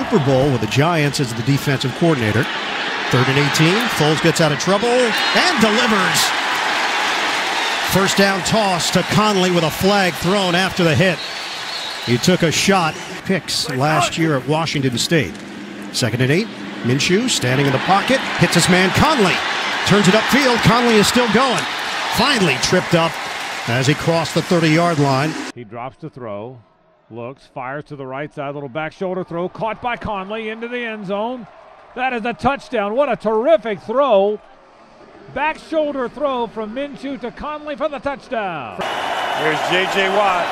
Super Bowl with the Giants as the defensive coordinator. Third and 18. Foles gets out of trouble and delivers. First down toss to Conley with a flag thrown after the hit. He took a shot. Picks last year at Washington State. Second and eight. Minshew standing in the pocket. Hits his man Conley. Turns it upfield. Conley is still going. Finally tripped up as he crossed the 30 yard line. He drops the throw. Looks, fires to the right side, little back shoulder throw, caught by Conley into the end zone. That is a touchdown. What a terrific throw. Back shoulder throw from Minshew to Conley for the touchdown. Here's J.J. Watt.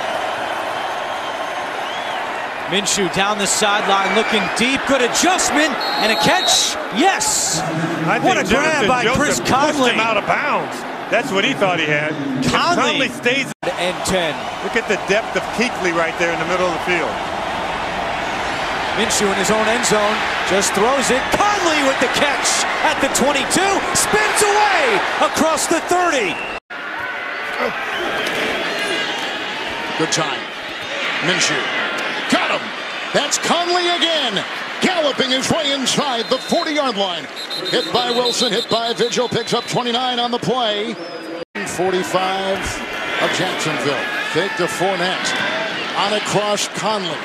Minshew down the sideline looking deep. Good adjustment and a catch. Yes. I what a think grab by Joseph Chris pushed Conley. him out of bounds. That's what he thought he had. Conley. Conley stays. And 10. Look at the depth of Keekly right there in the middle of the field. Minshew in his own end zone just throws it. Conley with the catch at the 22. Spins away across the 30. Good time. Minshew. Got him. That's Conley again. Galloping his way inside the 40-yard line. Hit by Wilson, hit by Vigil, picks up 29 on the play. 45 of Jacksonville. Fake to Fournette. On across Conley.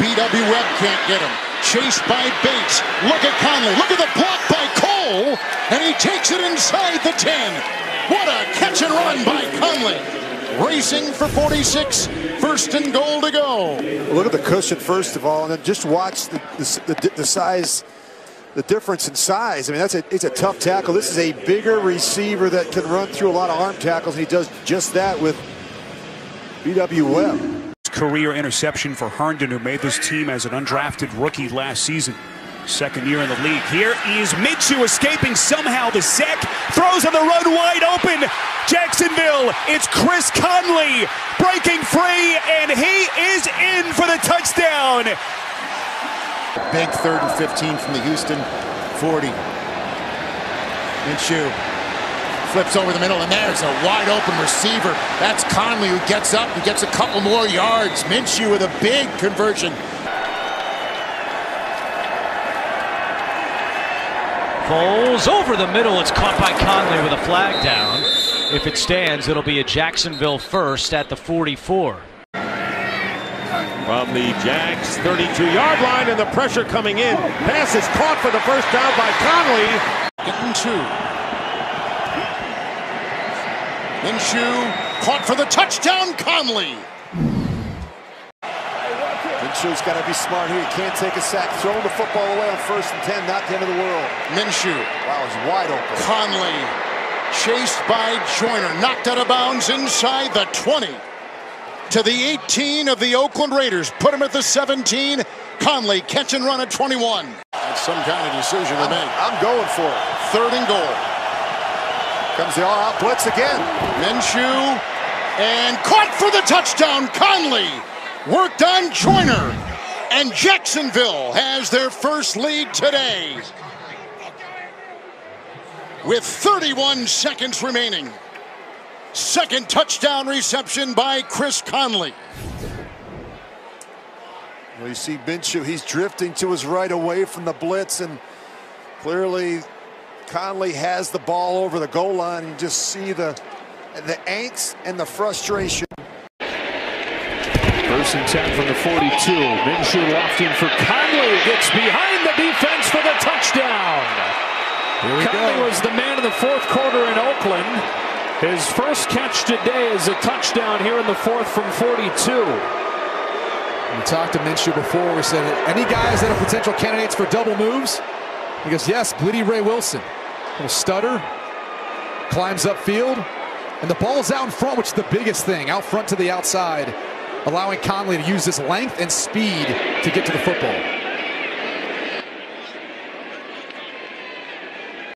B.W. Webb can't get him. Chased by Bates. Look at Conley. Look at the block by Cole. And he takes it inside the 10. What a catch and run by Conley. Racing for 46. First and goal to go. Look at the cushion first of all, and then just watch the the, the, the size, the difference in size. I mean, that's a it's a tough tackle. This is a bigger receiver that can run through a lot of arm tackles, and he does just that with B.W. Webb. Career interception for Herndon, who made this team as an undrafted rookie last season. Second year in the league. Here is Minshew escaping somehow the sack. Throws on the run wide open. Jacksonville. It's Chris Conley breaking free, and he is in for the touchdown. Big third and 15 from the Houston 40. Minshew flips over the middle, and there's a wide open receiver. That's Conley who gets up and gets a couple more yards. Minshew with a big conversion. Foles over the middle. It's caught by Conley with a flag down. If it stands, it'll be a Jacksonville first at the 44. From the Jags 32-yard line and the pressure coming in. Pass is caught for the first down by Conley. Getting two. Minshew caught for the touchdown, Conley. Minshew's got to be smart here. He can't take a sack. Throwing the football away on first and 10, not the end of the world. Minshew. Wow, he's wide open. Conley chased by Joyner, knocked out of bounds inside the 20 to the 18 of the Oakland Raiders. Put him at the 17. Conley catch and run at 21. That's some kind of decision to make. I'm going for it. Third and goal. Comes the all-out blitz again. Minshew and caught for the touchdown. Conley worked on Joyner. And Jacksonville has their first lead today. With 31 seconds remaining. Second touchdown reception by Chris Conley. Well, you see Minshew, he's drifting to his right away from the blitz, and clearly Conley has the ball over the goal line. You just see the the angst and the frustration. First and 10 from the 42. Minshew lofting for Conley. Gets behind the defense for the touchdown. Here we Conley go. was the man of the fourth quarter in Oakland. His first catch today is a touchdown here in the fourth from 42. We talked to Minshew before. We said, any guys that are potential candidates for double moves? He goes, yes, Blidi Wreh-Wilson. Little stutter, climbs upfield, and the ball's out in front, which is the biggest thing, out front to the outside, allowing Conley to use his length and speed to get to the football.